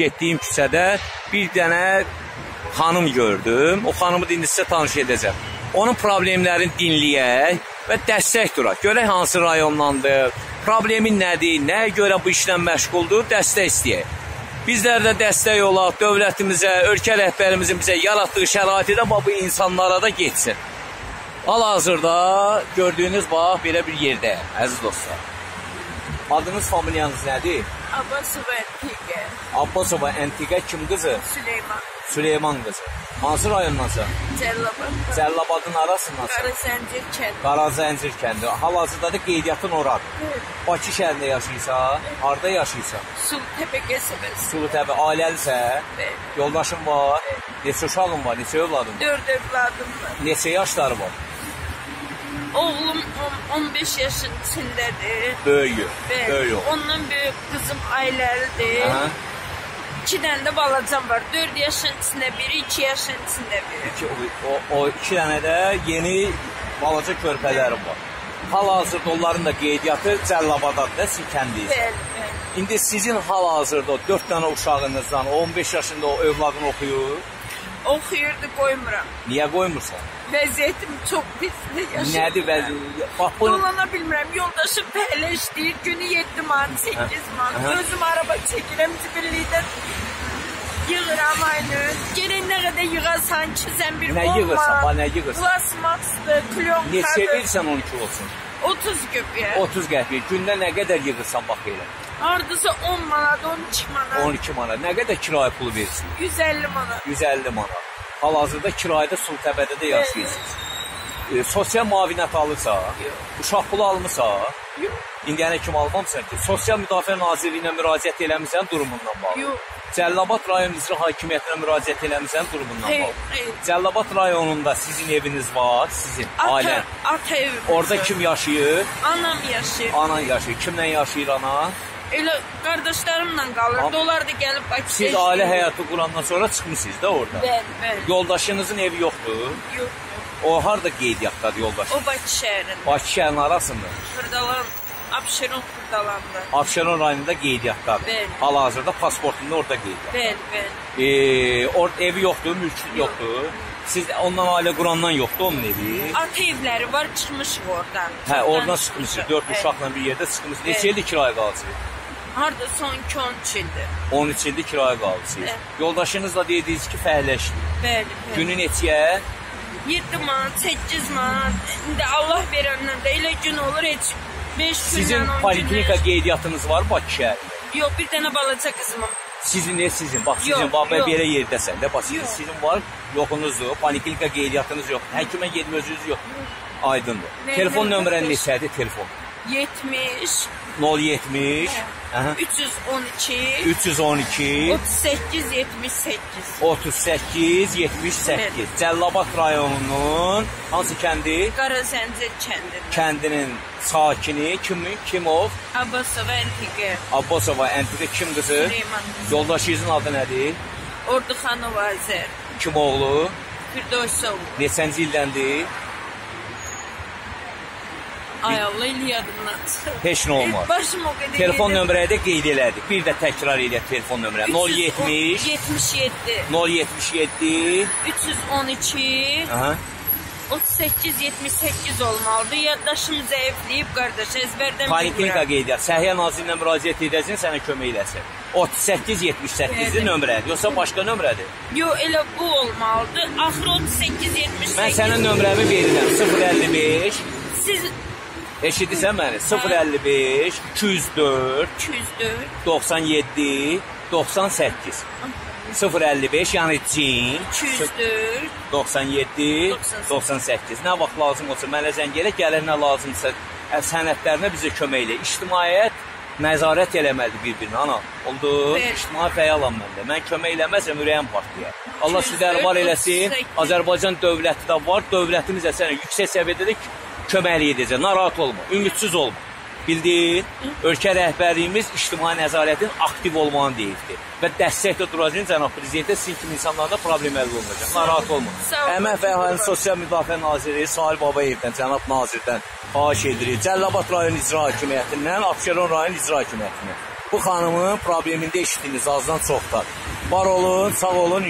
getdiyim küçədə bir dənə xanım gördüm. O xanımı da indi sizə tanış edəcəm. Onun problemlərini dinləyək və dəstək duraq. Görək hansı rayondandır, problemi nədir, nəyə görə bu işlə məşğuldur, dəstək istəyək. Bizlər də dəstək olaq dövlətimizə, ölkə rəhbərimizin bizə yaratdığı şəraitdə bu insanlara da getsin. Hal-hazırda gördüyünüz bax belə bir yerdəyəm, əziz dostlar. Adınız, familiyanız nədir? Abbasova Tige, Abbasova Əntiqə kim qızı? Süleyman, Süleyman qızı. Hansı rayondansan? Cellabad, Cəllabadın arasındansan? Qarasəncir kəndi. Qarazəncir kəndi. Hal-hazırda da qeydiyyatın oradır. Bakı şəhərində yaşayırsan? Harda yaşayırsan? Sultepe qəsəbəsi. Sulutəbi ailəlisə? Yoldaşın var? Neçə uşağın var? Neçə övladın var? Dörd evladım var. Neçə yaşları var? Oğlum on- 15 yaşın içindədir. Böyüyü. Və Böyüyü. ondan böyük qızım ailəlidir. Aha. İki dənə də balacam var. 4 yaşın içində biri, 2 yaşın içində biri. İki, o, o iki dənə də yeni balaca körpələrim var. Hal-hazırda onların da qeydiyyatı Cəllabadadır da sizin kəndiniz. Bəli, bəli. İndi sizin hal-hazırda o 4 dənə uşağınızdan 15 yaşında o övladın oxuyur. Oxuyurdu, qoymuram. Niyə qoymursan? Vəziyyətim çox pisdir. Yaşım. Nədir vəziyyət? Bax bunu Dolana bilmirəm. Yoldaşım pəhləşdir. Günü 7 manat, 8 manat. Aha. Özüm araba çəkirəm zibillikdən. Yığıram aynı. Gəlin nə qədər yığasan ki, sən bir Nə 10 yığırsan, manat. bax, nə yığırsan? Plasmasdır, neçə klonkadır. verirsən 12 olsun? 30 göbüyə. 30 qəpik. Gündə nə qədər yığırsan bax elə? Hardasa 10 manat, 12 manat, 12 manat. Nə qədər kirayə pulu verirsən? 150 manat. 150 manat. Hal-hazırda kirayədə Sultəbədə də yaşayırsınız. E, sosial müavinət alırsa, uşaq pulu almısa, Yox, indiyənə kimi almamısan ki, Sosial Müdafiə Nazirliyinə müraciət eləmisən durumundan bağlı. yox. Cəllabad rayon icra hakimiyyətinə müraciət eləmisən durumundan bağlı. xeyr. Cəllabad rayonunda sizin eviniz var, sizin ailə. Ata, ata evimiz. Orada var. kim yaşayır? Anam yaşayır. Anan yaşayır. Kimlə yaşayır ana? Elə qardaşlarımla qalırdı. Onlar da gəlib Bakıda Siz ailə həyatı qurandan sonra çıxmısınız da orada. Bəli, bəli. Yoldaşınızın evi yoxdur. Yox, yox. O harda qeydiyyatdadır yoldaş? O Bakı şəhərində. Bakı şəhərinin arasında. Xırdalan, Abşeron xırdalanda. Abşeron rayonunda qeydiyyatdadır. Bəli. Hal-hazırda pasportunda orada qeydiyyat. Bəli, bəli. Ee, orada evi yoxdur, mülkü yoxdur. Siz ondan ailə qurandan yoxdur onun evi. Ata evləri var, çıxmışıq oradan. Hə, oradan çıxmışıq. 4 Bəli. uşaqla bir yerdə çıxmısınız. Neçə ildir kirayə qalırsınız? Harda son 2-13 ildir. 13 ildir kirayə qalırsınız. Bəli. Yoldaşınızla dediniz ki, fəhləşdi. Bəli, bəli. Günü neçəyə? 7 manat, 8 manat. İndi Allah verəndən də elə gün olur heç 5 Sizin gündən 10 poliklinika qeydiyyatınız var Bakı şəhərində? Yox, bir dənə balaca qızım. Sizin ne sizin? Bax sizin Yox, var və yox. belə yerdəsən də. Bax sizin, sizin var, yoxunuzdur. Poliklinika qeydiyyatınız yox. Həkimə getmə özünüz yox. Aydındır. Nə- Telefon nə- nömrən nə- neçədir? Telefon 70 070 Aha. 312 312 38 78. 38 78 Cəllabad rayonunun hansı kəndi? Qara Zəncir kəndi. Kəndinin sakini kimi? Kimov? Abbasova Əntiqə. Abbasova Əntiqə kim qızı? Süleyman. Yoldaşınızın adı nədir? Orduxanov Azər. Kim oğlu? Firdosov. Neçənci ildəndir? Ay Allah il yadımdan çıxır. Heç nə olmaz. Başım o qədər. Telefon yedim. nömrəyi də qeyd elədik. Bir də təkrar edək telefon nömrəni. 070 77 077 312 Aha. 38 78 olmalıdır. Yaddaşım zəifləyib qardaş əzbərdən Poliklinika qeydiyyat. Səhiyyə Nazirinə müraciət edəcəksən, sənə kömək eləsin. 38 78-dir Bəli. nömrədir, yoxsa başqa nömrədir? Yo elə bu olmalıdır. Axırı 38 78. Mən sənə nömrəmi verirəm. 055 siz Eşidirsən məni? 055 204 204 97 98 055 yəni cin 204 97 98 nə vaxt lazım olsa mənə zəng elə gəlir nə lazımsa sənədlərinə bizə kömək elə. İctimaiyyət nəzarət eləməlidir bir-birinə ana. Oldu? İctimai fəalam mən də. Mən kömək eləməsəm ürəyim partlayar. Allah sizləri var eləsin. 38. Azərbaycan dövləti də var. Dövlətimiz də sənə yüksək səviyyədə də köməklik edəcək. Narahat olma, ümidsiz olma. Bildin? Ölkə rəhbərliyimiz ictimai nəzarətin aktiv olmağını deyibdir. Və dəstək də duracaq cənab prezidentə sizin kimi insanlarda problem əldə olunacaq. Narahat olma. Əmək və Əhalinin Sosial Müdafiə Naziri Sahil Babayevdən, cənab nazirdən xahiş edirik. Cəllabad rayon icra hakimiyyətindən, Abşeron rayon icra hakimiyyətindən. bu xanımın problemində eşitdiniz azdan çoxdan. Var olun, sağ olun.